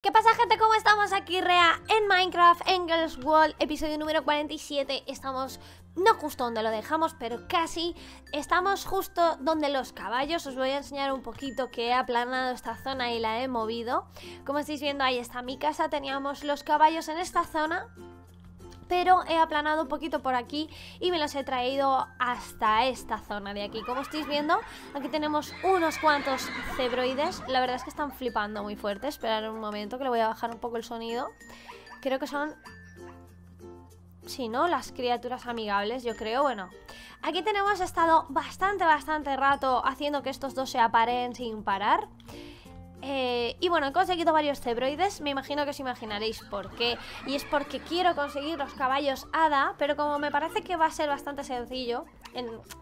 ¿Qué pasa gente? ¿Cómo estamos aquí Rea en Minecraft, en Girls World, episodio número 47 Estamos no justo donde lo dejamos, pero casi. Estamos justo donde los caballos. Os voy a enseñar un poquito que he aplanado esta zona y la he movido. Como estáis viendo ahí está mi casa, teníamos los caballos en esta zona pero he aplanado un poquito por aquí y me los he traído hasta esta zona de aquí. Como estáis viendo, aquí tenemos unos cuantos cebroides. La verdad es que están flipando muy fuerte. Esperad un momento que le voy a bajar un poco el sonido. Creo que son... Sí, ¿no? Las criaturas amigables, yo creo. Bueno, aquí tenemos estado bastante, bastante rato haciendo que estos dos se aparen sin parar. Eh, y bueno, he conseguido varios cebroides, me imagino que os imaginaréis por qué. Y es porque quiero conseguir los caballos hada, pero como me parece que va a ser bastante sencillo,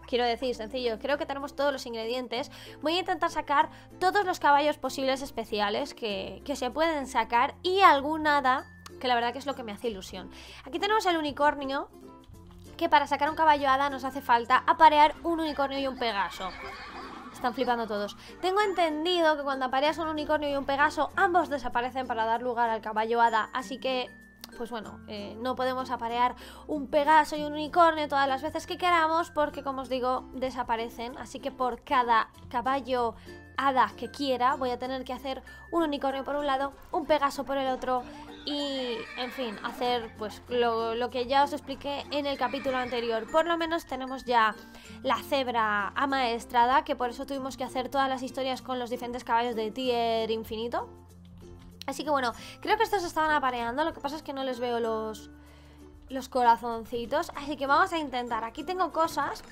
quiero decir sencillo, creo que tenemos todos los ingredientes, voy a intentar sacar todos los caballos posibles especiales que, que se pueden sacar y algún hada, que la verdad que es lo que me hace ilusión. Aquí tenemos el unicornio, que para sacar un caballo hada nos hace falta aparear un unicornio y un pegaso. Están flipando todos. Tengo entendido que cuando apareas un unicornio y un pegaso, ambos desaparecen para dar lugar al caballo hada. Así que pues bueno, eh, no podemos aparear un Pegaso y un unicornio todas las veces que queramos porque, como os digo, desaparecen. Así que por cada caballo hada que quiera voy a tener que hacer un unicornio por un lado, un Pegaso por el otro y, en fin, hacer pues lo, que ya os expliqué en el capítulo anterior. Por lo menos tenemos ya la cebra amaestrada, que por eso tuvimos que hacer todas las historias con los diferentes caballos de tier infinito. Así que bueno, creo que estos estaban apareando, lo que pasa es que no les veo los, los corazoncitos, así que vamos a intentar. Aquí tengo cosas,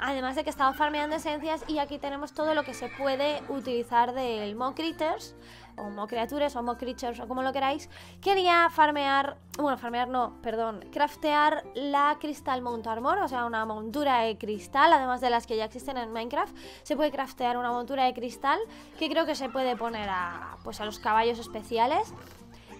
además de que estaba farmeando esencias y aquí tenemos todo lo que se puede utilizar del Mo Critters o Mo Creatures o Mo Creatures o como lo queráis, quería farmear, bueno, farmear no, perdón, craftear la Crystal Mount Armor, o sea, una montura de cristal, además de las que ya existen en Minecraft, se puede craftear una montura de cristal que creo que se puede poner a, pues, a los caballos especiales.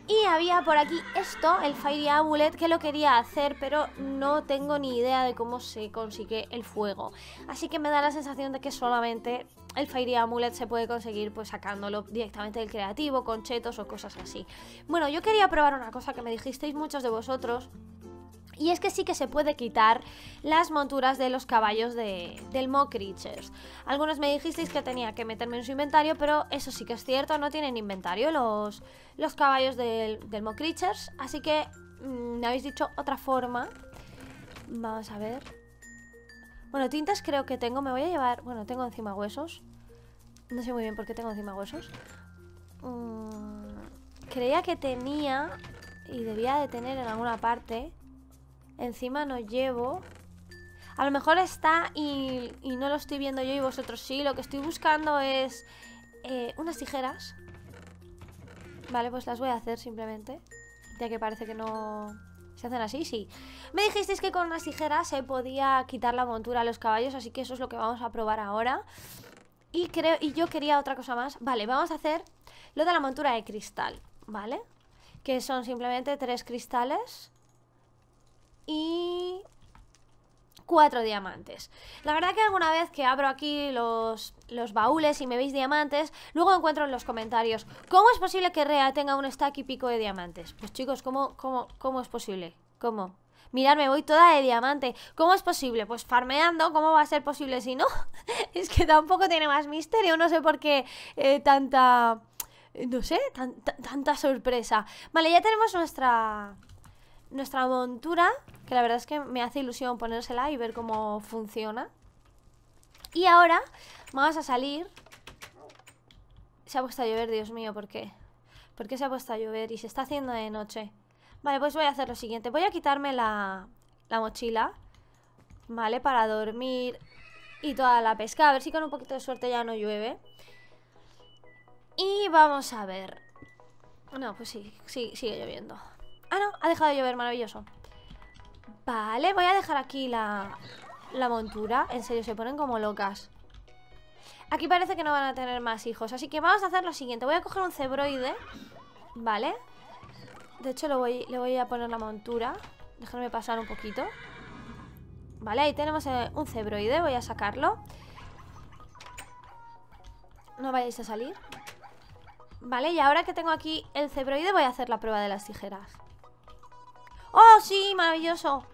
Y había por aquí esto, el Fairy Amulet, que lo quería hacer, pero no tengo ni idea de cómo se consigue el fuego. Así que me da la sensación de que solamente el Fairy Amulet se puede conseguir pues sacándolo directamente del creativo, con chetos o cosas así. Bueno, yo quería probar una cosa que me dijisteis muchos de vosotros, y es que sí que se puede quitar las monturas de los caballos de, del Mo Creatures. Algunos me dijisteis que tenía que meterme en su inventario, pero eso sí que es cierto, no tienen inventario los, los caballos del, del Mo. Así que mm, me habéis dicho otra forma. Vamos a ver. Bueno, tintas creo que tengo. Me voy a llevar... Bueno, tengo encima huesos. No sé muy bien por qué tengo encima huesos. Mm, creía que tenía... Y debía de tener en alguna parte... Encima no llevo. A lo mejor está y, no lo estoy viendo yo y vosotros sí. Lo que estoy buscando es eh, unas tijeras. Vale, pues las voy a hacer simplemente. Ya que parece que no... ¿Se hacen así? Sí. Me dijisteis que con unas tijeras se podía quitar la montura a los caballos, así que eso es lo que vamos a probar ahora. Y creo y yo quería otra cosa más. Vale, vamos a hacer lo de la montura de cristal, ¿vale? Que son simplemente tres cristales y cuatro diamantes. La verdad que alguna vez que abro aquí los, los, baúles y me veis diamantes, luego encuentro en los comentarios, ¿cómo es posible que Rea tenga un stack y pico de diamantes? Pues chicos, ¿cómo, cómo, cómo es posible? ¿Cómo? Mirad, me voy toda de diamante. ¿Cómo es posible? Pues farmeando, ¿cómo va a ser posible si no? es que tampoco tiene más misterio, no sé por qué eh, tanta... No sé, tanta sorpresa. Vale, ya tenemos nuestra nuestra montura, que la verdad es que me hace ilusión ponérsela y ver cómo funciona. Y ahora vamos a salir. Se ha puesto a llover, Dios mío, ¿por qué? ¿Por qué se ha puesto a llover y se está haciendo de noche? Vale, pues voy a hacer lo siguiente. Voy a quitarme la, la mochila, ¿vale? Para dormir y toda la pesca. A ver si con un poquito de suerte ya no llueve. Y vamos a ver. No, pues sí, sí, sigue lloviendo. Ah, no, ha dejado de llover, maravilloso. Vale, voy a dejar aquí la, la montura. En serio, se ponen como locas. Aquí parece que no van a tener más hijos Así que vamos a hacer lo siguiente. Voy a coger un cebroide Vale De hecho, le voy, le voy a poner la montura. Déjame pasar un poquito. Vale, ahí tenemos eh, un cebroide Voy a sacarlo. No vayáis a salir. Vale, y ahora que tengo aquí el cebroide Voy a hacer la prueba de las tijeras. ¡Oh, sí! Maravilloso.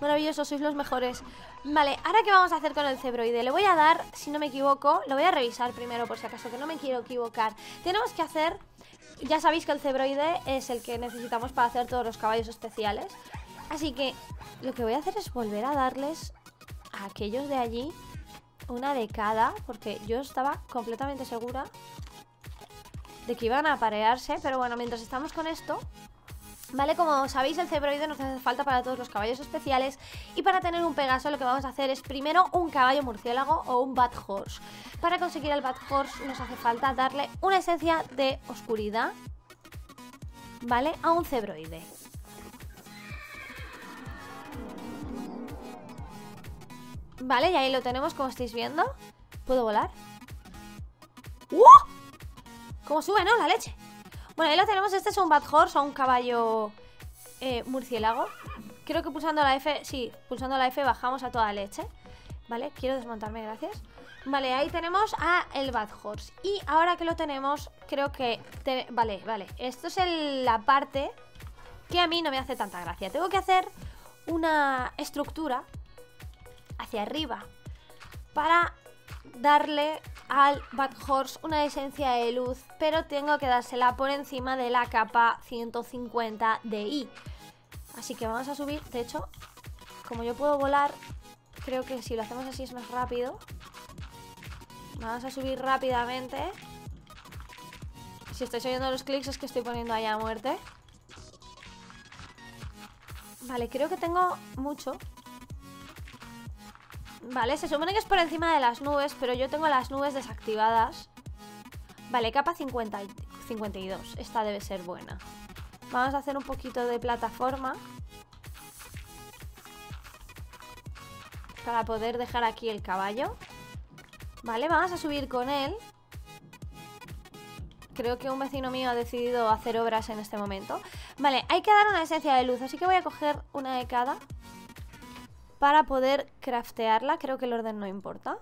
Maravilloso, sois los mejores. Vale, ahora qué vamos a hacer con el cebroide. Le voy a dar, si no me equivoco Lo voy a revisar primero por si acaso, que no me quiero equivocar. Tenemos que hacer Ya sabéis que el cebroide es el que necesitamos Para hacer todos los caballos especiales. Así que lo que voy a hacer es volver a darles A aquellos de allí Una de cada Porque yo estaba completamente segura De que iban a aparearse Pero bueno, mientras estamos con esto ¿Vale? Como sabéis, el cebroide nos hace falta para todos los caballos especiales y para tener un Pegaso lo que vamos a hacer es primero un caballo murciélago o un Bad Horse. Para conseguir el Bad Horse nos hace falta darle una esencia de oscuridad, ¿vale? A un cebroide. Vale, y ahí lo tenemos, como estáis viendo. ¿Puedo volar? ¡Uh! ¿Cómo sube, no? La leche. Bueno, ahí lo tenemos. Este es un Bad Horse o un caballo eh, murciélago. Creo que pulsando la F... Sí, pulsando la F bajamos a toda leche. Vale, quiero desmontarme, gracias. Vale, ahí tenemos a el Bad Horse. Y ahora que lo tenemos, creo que... Vale, vale. Esto es la parte que a mí no me hace tanta gracia. Tengo que hacer una estructura hacia arriba para darle al Horse una esencia de luz, pero tengo que dársela por encima de la capa 150 de I. Así que vamos a subir, de hecho, como yo puedo volar, creo que si lo hacemos así es más rápido. Vamos a subir rápidamente. Si estáis oyendo los clics es que estoy poniendo ahí a muerte. Vale, creo que tengo mucho. Vale, se supone que es por encima de las nubes, pero yo tengo las nubes desactivadas. Vale, capa 50, 52. Esta debe ser buena. Vamos a hacer un poquito de plataforma. Para poder dejar aquí el caballo. Vale, vamos a subir con él. Creo que un vecino mío ha decidido hacer obras en este momento. Vale, hay que dar una esencia de luz, así que voy a coger una de cada para poder craftearla. Creo que el orden no importa.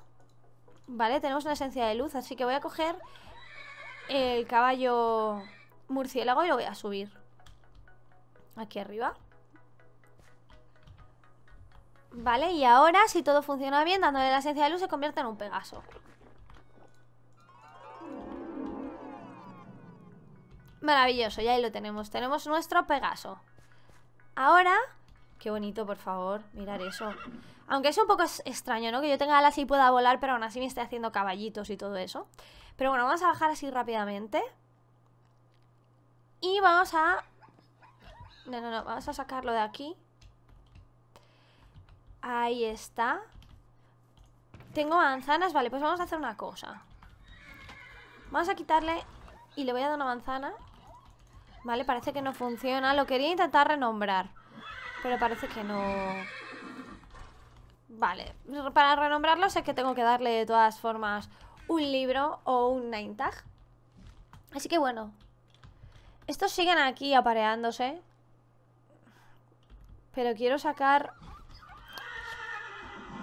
Vale, tenemos una esencia de luz, así que voy a coger el caballo murciélago y lo voy a subir aquí arriba. Vale, y ahora, si todo funciona bien, dándole la esencia de luz, se convierte en un Pegaso. Maravilloso, ya ahí lo tenemos. Tenemos nuestro Pegaso. Ahora Qué bonito, por favor, mirar eso. Aunque es un poco extraño, ¿no? Que yo tenga alas y pueda volar, pero aún así me esté haciendo caballitos y todo eso. Pero bueno, vamos a bajar así rápidamente. Y vamos a... No, no, no, vamos a sacarlo de aquí. Ahí está. Tengo manzanas, vale, pues vamos a hacer una cosa. Vamos a quitarle y le voy a dar una manzana. Vale, parece que no funciona. Lo quería intentar renombrar. Pero parece que no... Vale, para renombrarlo sé que tengo que darle de todas formas un libro o un name tag. Así que bueno. Estos siguen aquí apareándose. Pero quiero sacar...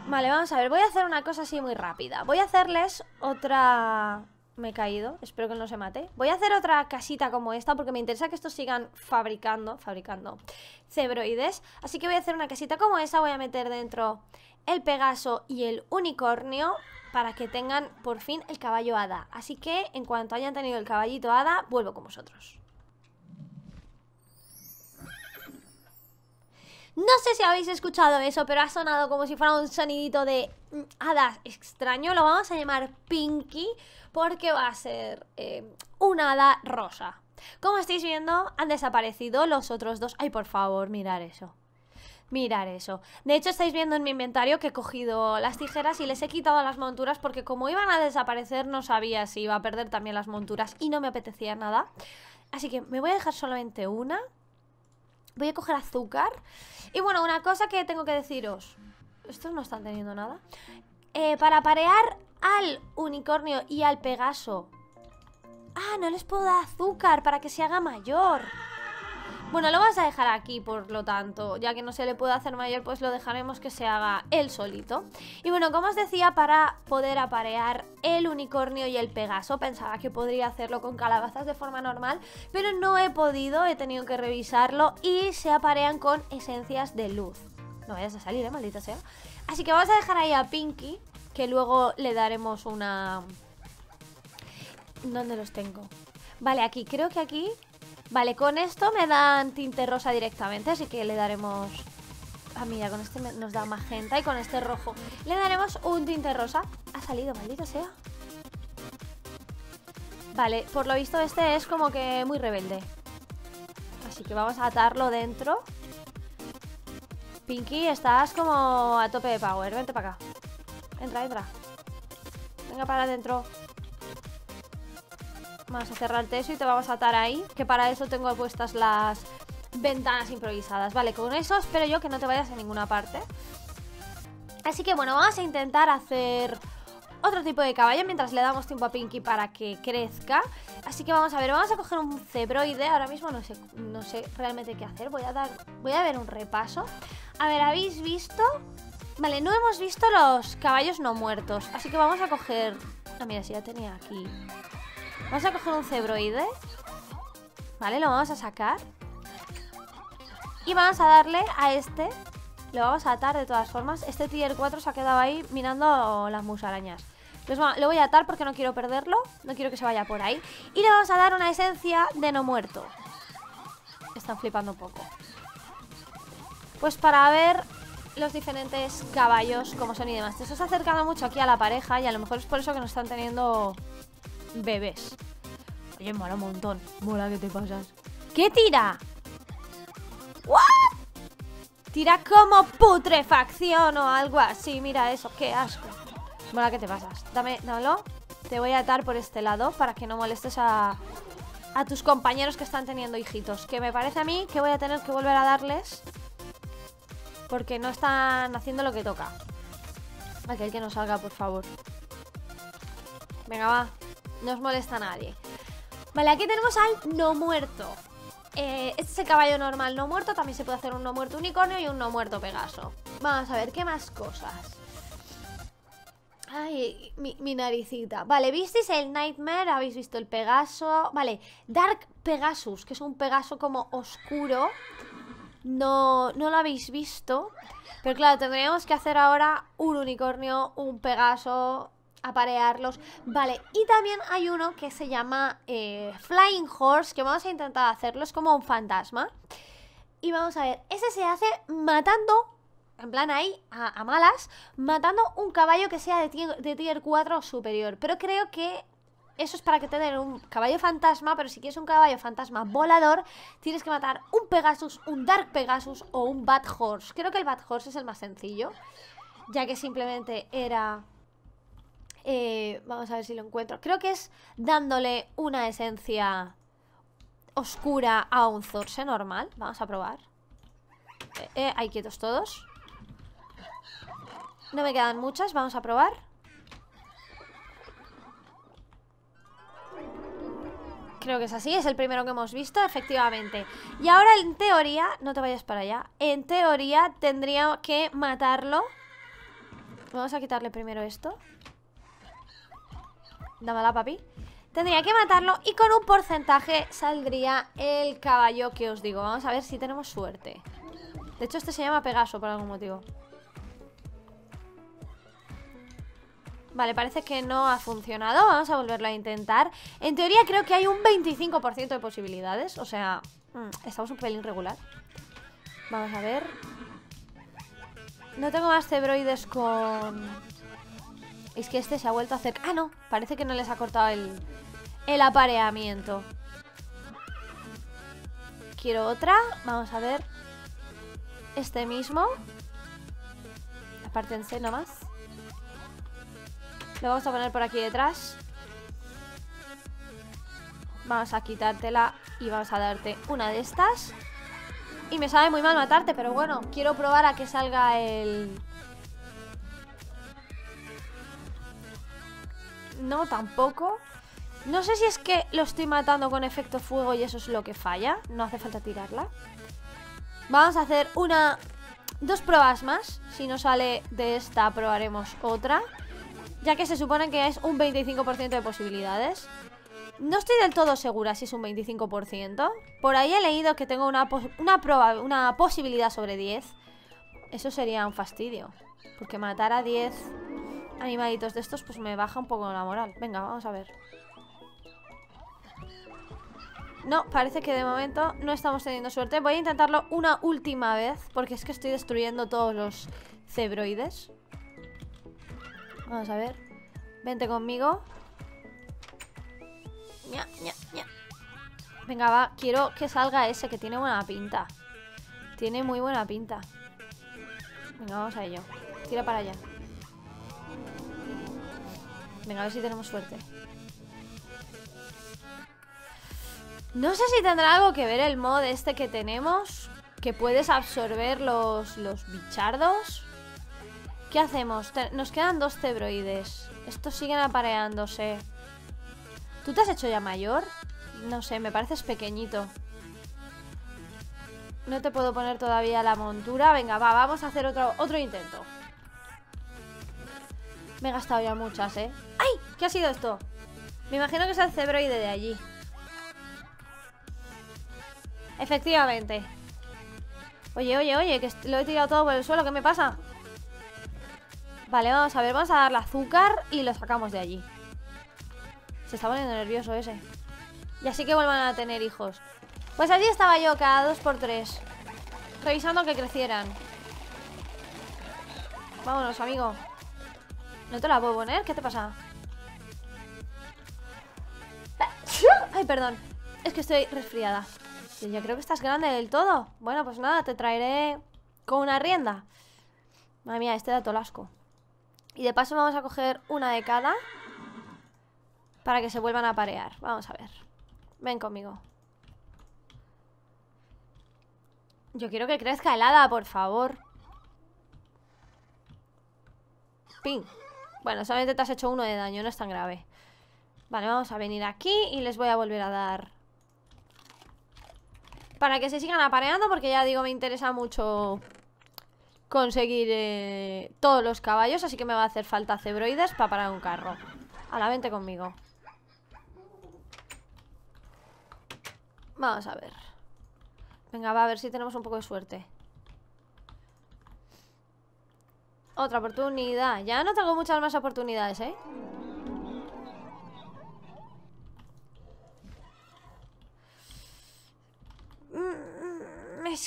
Vale, vamos a ver. Voy a hacer una cosa así muy rápida. Voy a hacerles otra me he caído, espero que no se mate. Voy a hacer otra casita como esta porque me interesa que estos sigan fabricando Fabricando cebroides. Así que voy a hacer una casita como esa Voy a meter dentro el Pegaso y el Unicornio Para que tengan por fin el caballo hada. Así que en cuanto hayan tenido el caballito hada Vuelvo con vosotros No sé si habéis escuchado eso, pero ha sonado como si fuera un sonidito de hadas extraño. Lo vamos a llamar Pinky porque va a ser eh, una hada rosa. Como estáis viendo, han desaparecido los otros dos. Ay, por favor, mirar eso. mirar eso. De hecho, estáis viendo en mi inventario que he cogido las tijeras y les he quitado las monturas porque como iban a desaparecer no sabía si iba a perder también las monturas y no me apetecía nada. Así que me voy a dejar solamente una. Voy a coger azúcar. Y bueno, una cosa que tengo que deciros. Estos no están teniendo nada. Eh, para parear al unicornio y al pegaso. Ah, no les puedo dar azúcar para que se haga mayor. Bueno, lo vamos a dejar aquí, por lo tanto, ya que no se le puede hacer mayor, pues lo dejaremos que se haga él solito. Y bueno, como os decía, para poder aparear el unicornio y el pegaso, pensaba que podría hacerlo con calabazas de forma normal, pero no he podido, he tenido que revisarlo y se aparean con esencias de luz. No vayas a salir, eh, maldita sea. Así que vamos a dejar ahí a Pinky, que luego le daremos una... ¿Dónde los tengo? Vale, aquí, creo que aquí Vale, con esto me dan tinte rosa directamente, así que le daremos... Ah, mira, con este nos da magenta y con este rojo le daremos un tinte rosa. Ha salido, maldito sea. Vale, por lo visto este es como que muy rebelde. Así que vamos a atarlo dentro. Pinky, estás como a tope de power. Vente para acá. Entra, entra. Venga para adentro. Vamos a cerrar eso y te vamos a atar ahí Que para eso tengo puestas las ventanas improvisadas Vale, con eso espero yo que no te vayas a ninguna parte Así que bueno, vamos a intentar hacer otro tipo de caballo mientras le damos tiempo a Pinky para que crezca. Así que vamos a ver, vamos a coger un cebroide. Ahora mismo no sé, no sé realmente qué hacer. Voy a dar, voy a ver un repaso. A ver, ¿habéis visto? Vale, no hemos visto los caballos no muertos. Así que vamos a coger... Ah, mira, si ya tenía aquí Vamos a coger un cebroide Vale, lo vamos a sacar. Y vamos a darle a este. Lo vamos a atar de todas formas. Este tier 4 se ha quedado ahí mirando las musarañas. Lo voy a atar porque no quiero perderlo. No quiero que se vaya por ahí. Y le vamos a dar una esencia de no muerto. Están flipando un poco. Pues para ver los diferentes caballos como son y demás. Te estás acercando mucho aquí a la pareja Y a lo mejor es por eso que nos están teniendo bebés. Oye, mola un montón. Mola que te pasas. ¿Qué tira? ¿What? Tira como putrefacción o algo así. Mira eso, qué asco. Mola que te pasas. Dame, dámelo. Te voy a atar por este lado para que no molestes a, a tus compañeros que están teniendo hijitos. Que me parece a mí que voy a tener que volver a darles porque no están haciendo lo que toca. Aquel que no salga, por favor. Venga, va. No os molesta a nadie. Vale, aquí tenemos al no muerto. Eh, este es el caballo normal no muerto. También se puede hacer un no muerto unicornio y un no muerto pegaso. Vamos a ver, ¿qué más cosas? Ay, mi, mi, naricita Vale, ¿visteis el Nightmare? ¿Habéis visto el Pegaso? Vale, Dark Pegasus Que es un Pegaso como oscuro No, no lo habéis visto Pero claro, tendríamos que hacer ahora Un unicornio, un Pegaso aparearlos. Vale, y también hay uno que se llama eh, Flying Horse, que vamos a intentar hacerlo, es como un fantasma. Y vamos a ver, ese se hace matando, en plan ahí, a, malas, matando un caballo que sea de tier, de tier 4 o superior. Pero creo que eso es para que tener un caballo fantasma, pero si quieres un caballo fantasma volador, tienes que matar un Pegasus, un Dark Pegasus o un Bad Horse. Creo que el Bad Horse es el más sencillo, ya que simplemente era eh, vamos a ver si lo encuentro. Creo que es dándole una esencia oscura a un Zorse normal. Vamos a probar. Eh, eh, ahí quietos todos. No me quedan muchas, vamos a probar. Creo que es así, es el primero que hemos visto, efectivamente Y ahora en teoría, no te vayas para allá En teoría tendría que matarlo Vamos a quitarle primero esto Dámela, papi. Tendría que matarlo y con un porcentaje saldría el caballo que os digo. Vamos a ver si tenemos suerte. De hecho, este se llama Pegaso por algún motivo. Vale, parece que no ha funcionado Vamos a volverlo a intentar En teoría creo que hay un 25% de posibilidades O sea, mm, estamos un pelín regular Vamos a ver No tengo más cebroides con... Es que este se ha vuelto a hacer... Ah, no, parece que no les ha cortado el, el apareamiento Quiero otra, vamos a ver este mismo. Apártense nomás. Lo vamos a poner por aquí detrás. Vamos a quitártela y vamos a darte una de estas. Y me sabe muy mal matarte, pero bueno, quiero probar a que salga el... No, tampoco. No sé si es que lo estoy matando con efecto fuego y eso es lo que falla. No hace falta tirarla. Vamos a hacer una... Dos pruebas más. Si no sale de esta, probaremos otra. Ya que se supone que es un 25% de posibilidades. No estoy del todo segura si es un 25%. Por ahí he leído que tengo una, una, una posibilidad sobre 10. Eso sería un fastidio. Porque matar a 10 animalitos de estos pues me baja un poco la moral. Venga, vamos a ver. No, parece que de momento no estamos teniendo suerte. Voy a intentarlo una última vez porque es que estoy destruyendo todos los cebroides. Vamos a ver. Vente conmigo. Venga, va. Quiero que salga ese que tiene buena pinta. Tiene muy buena pinta. Venga, vamos a ello. Tira para allá. Venga, a ver si tenemos suerte. No sé si tendrá algo que ver el mod este que tenemos. Que puedes absorber los, los bichardos. ¿Qué hacemos? nos quedan dos cebroides. Estos siguen apareándose. ¿Tú te has hecho ya mayor? No sé, me pareces pequeñito. No te puedo poner todavía la montura. Venga, va, vamos a hacer otro, otro intento. Me he gastado ya muchas, ¿eh? ¿Qué ha sido esto? Me imagino que es el cebroide de allí. Efectivamente. Oye, oye, oye, que lo he tirado todo por el suelo. ¿Qué me pasa? Vale, vamos a ver. Vamos a darle azúcar y lo sacamos de allí. Se está poniendo nervioso ese. Y así que vuelvan a tener hijos. Pues allí estaba yo, cada dos por tres. Revisando que crecieran. Vámonos, amigo. ¿No te la puedo poner? ¿Qué te pasa? Ay, perdón. Es que estoy resfriada. Yo creo que estás grande del todo. Bueno, pues nada, te traeré con una rienda. Madre mía, este da todo asco. Y de paso vamos a coger una de cada. Para que se vuelvan a parear. Vamos a ver. Ven conmigo. Yo quiero que crezca helada, por favor. Ping. Bueno, solamente te has hecho uno de daño, no es tan grave. Vale, vamos a venir aquí y les voy a volver a dar... Para que se sigan apareando, porque ya digo, me interesa mucho conseguir eh, todos los caballos, así que me va a hacer falta cebroides para parar un carro. A la vente conmigo. Vamos a ver. Venga, va a ver si tenemos un poco de suerte. Otra oportunidad. Ya no tengo muchas más oportunidades, ¿eh?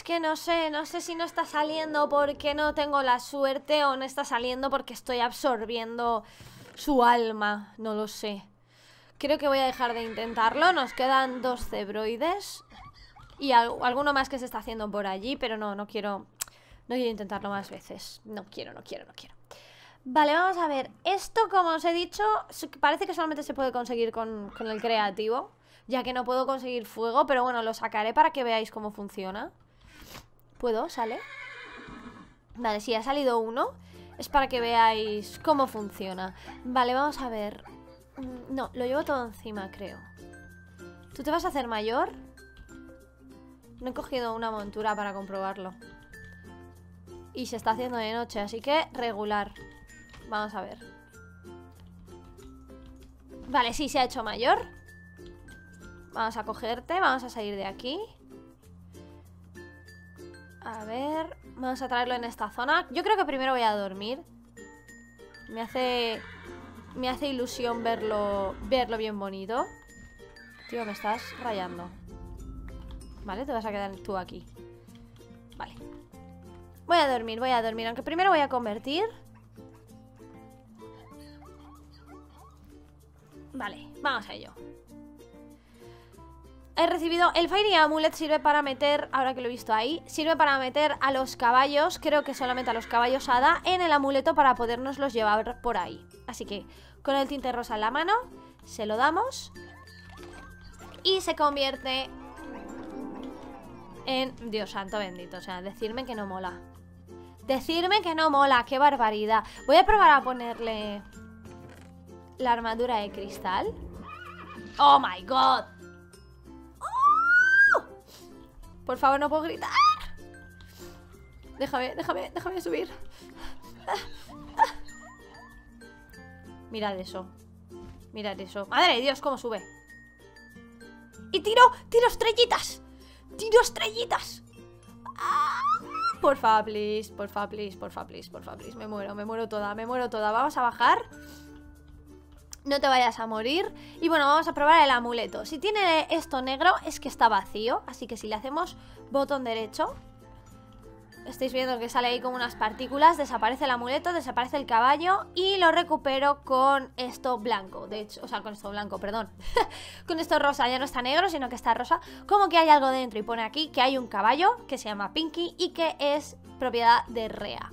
Que no sé, no sé si no está saliendo porque no tengo la suerte o no está saliendo porque estoy absorbiendo su alma, no lo sé. Creo que voy a dejar de intentarlo. Nos quedan dos cebroides. Y alguno más que se está haciendo por allí. Pero no, no quiero... No quiero intentarlo más veces. No quiero, no quiero, no quiero. Vale, vamos a ver. Esto, como os he dicho, parece que solamente se puede conseguir con, con el creativo. Ya que no puedo conseguir fuego. Pero bueno, lo sacaré para que veáis cómo funciona. ¿Puedo? ¿Sale? Vale, si ha salido uno. Es para que veáis cómo funciona. Vale, vamos a ver. Mm, no, lo llevo todo encima, creo. ¿Tú te vas a hacer mayor? No he cogido una montura para comprobarlo. Y se está haciendo de noche, así que regular. Vamos a ver. Vale, sí, se ha hecho mayor. Vamos a cogerte, vamos a salir de aquí. A ver, vamos a traerlo en esta zona. Yo creo que primero voy a dormir. Me hace me hace ilusión verlo, verlo bien bonito. Tío, me estás rayando. Vale, te vas a quedar tú aquí. Vale. Voy a dormir, voy a dormir. Aunque primero voy a convertir. Vale, vamos a ello. He recibido el Fairy Amulet sirve para meter, ahora que lo he visto ahí, sirve para meter a los caballos, creo que solamente a los caballos hada, en el amuleto para podernoslos llevar por ahí. Así que con el tinte rosa en la mano, se lo damos y se convierte en... Dios santo bendito, o sea, decirme que no mola. Decirme que no mola, qué barbaridad. Voy a probar a ponerle la armadura de cristal. ¡Oh, my God! Por favor, no puedo gritar. Déjame, déjame, déjame subir. Mirad eso. Mirad eso. ¡Madre de Dios, cómo sube! ¡Y tiro, tiro estrellitas! ¡Tiro estrellitas! ¡Ah! Porfa, please, porfa, please, porfa, please, porfa, please Me muero, me muero toda, me muero toda Vamos a bajar no te vayas a morir. Y bueno, vamos a probar el amuleto. Si tiene esto negro es que está vacío. Así que si le hacemos botón derecho Estáis viendo que sale ahí como unas partículas Desaparece el amuleto, desaparece el caballo Y lo recupero con esto blanco. De hecho, o sea, con esto blanco, perdón. Con esto rosa, ya no está negro Sino que está rosa. Como que hay algo dentro y pone aquí que hay un caballo Que se llama Pinky y que es propiedad de Rea.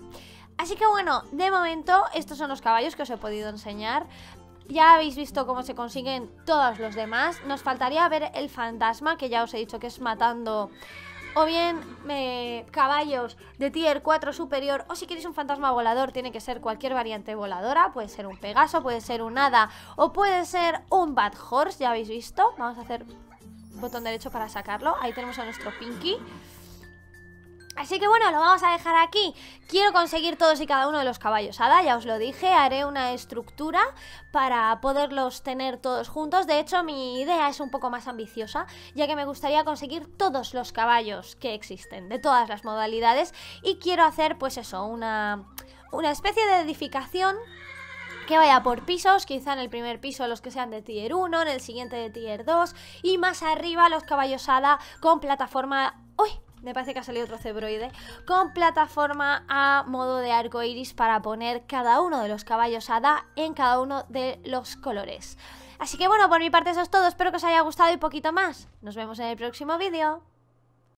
Así que bueno, de momento estos son los caballos que os he podido enseñar ya habéis visto cómo se consiguen todos los demás Nos faltaría ver el fantasma Que ya os he dicho que es matando o bien caballos de tier 4 superior, o si queréis un fantasma volador, tiene que ser cualquier variante voladora, puede ser un Pegaso, puede ser un Hada, o puede ser un Bad Horse, ya habéis visto. Vamos a hacer botón derecho para sacarlo, ahí tenemos a nuestro Pinky. Así que bueno, lo vamos a dejar aquí. Quiero conseguir todos y cada uno de los caballos. Hada, ya os lo dije, haré una estructura para poderlos tener todos juntos. De hecho, mi idea es un poco más ambiciosa Ya que me gustaría conseguir todos los caballos que existen De todas las modalidades. Y quiero hacer, pues eso, una, una especie de edificación que vaya por pisos, quizá en el primer piso los que sean de tier 1, en el siguiente de tier 2 y más arriba los caballos hada con plataforma... ¡Uy! Me parece que ha salido otro cebroide, con plataforma a modo de arco iris para poner cada uno de los caballos hada en cada uno de los colores. Así que bueno, por mi parte eso es todo, espero que os haya gustado y poquito más. Nos vemos en el próximo vídeo.